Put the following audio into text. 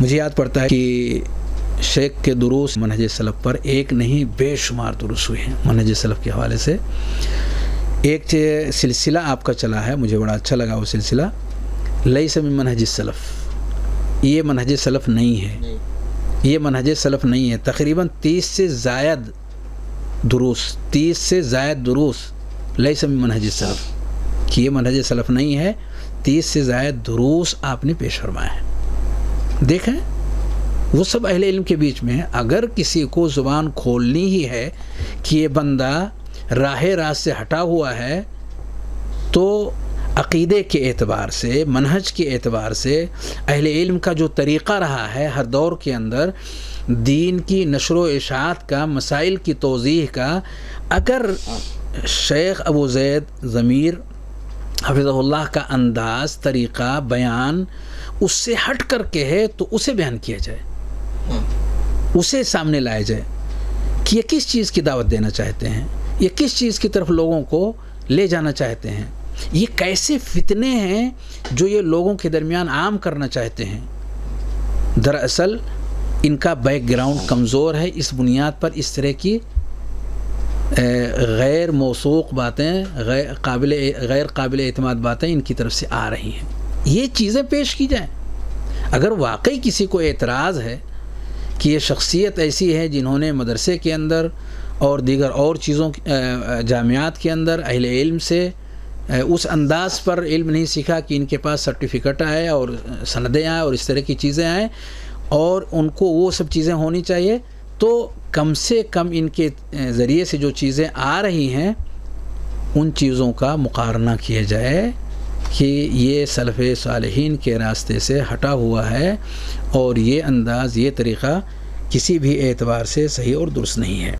मुझे याद पड़ता है कि शेख के दुरुस मनहज सलफ़ पर एक नहीं बेशुमार दुरुस हुए हैं। मनहज सलफ़ के हवाले से। एक सिलसिला आपका चला है मुझे बड़ा अच्छा लगा वो सिलसिला। लई समी मनहज सलफ़। ये मनहज सलफ़ नहीं है। ये मनहज सलफ़ नहीं है। तकरीबन तीस से ज़ायद दुरुस तीस से ज़ायद दुरुस लई समी मनहज सलफ़। कि ये मनहज सलफ़ नहीं है तीस से ज़ायद दुरुस आपने पेश फरमाया है। देखें, वो सब अहले इल्म के बीच में अगर किसी को ज़ुबान खोलनी ही है कि ये बंदा राह रात से हटा हुआ है तो अक़ीदे के एतबार से, मनहज के एतबार से अहले इल्म का जो तरीक़ा रहा है, हर दौर के अंदर दीन की नशर इशात का, मसाइल की तोज़ी का, अगर शेख अबू जैद ज़मीर हफिज़ल्ला का अंदाज़ तरीक़ा बयान उससे हट कर के है तो उसे बयान किया जाए। उसे सामने लाया जाए कि ये किस चीज़ की दावत देना चाहते हैं ये किस चीज़ की तरफ़ लोगों को ले जाना चाहते हैं ये कैसे फितने हैं जो ये लोगों के दरमियान आम करना चाहते हैं। दरअसल इनका बैकग्राउंड कमज़ोर है इस बुनियाद पर इस तरह की गैर मौसूक बातें काबिल गैर काबिल अतमाद बातें इनकी तरफ़ से आ रही हैं। ये चीज़ें पेश की जाएँ। अगर वाकई किसी को एतराज़ है कि ये शख्सियत ऐसी है जिन्होंने मदरसे के अंदर और दीगर और चीज़ों जामियात के अंदर, अहल इल्म से उस अंदाज पर इल्म नहीं सीखा कि इनके पास सर्टिफिकेट आए और सनदें आए और इस तरह की चीज़ें आएँ, और उनको वो सब चीज़ें होनी चाहिए तो कम से कम इनके ज़रिए से जो चीज़ें आ रही हैं, उन चीज़ों का मुकारना किया जाए कि ये सलफ़ सालहीन के रास्ते से हटा हुआ है और ये अंदाज़, ये तरीक़ा किसी भी एतबार से सही और दुरुस्त नहीं है।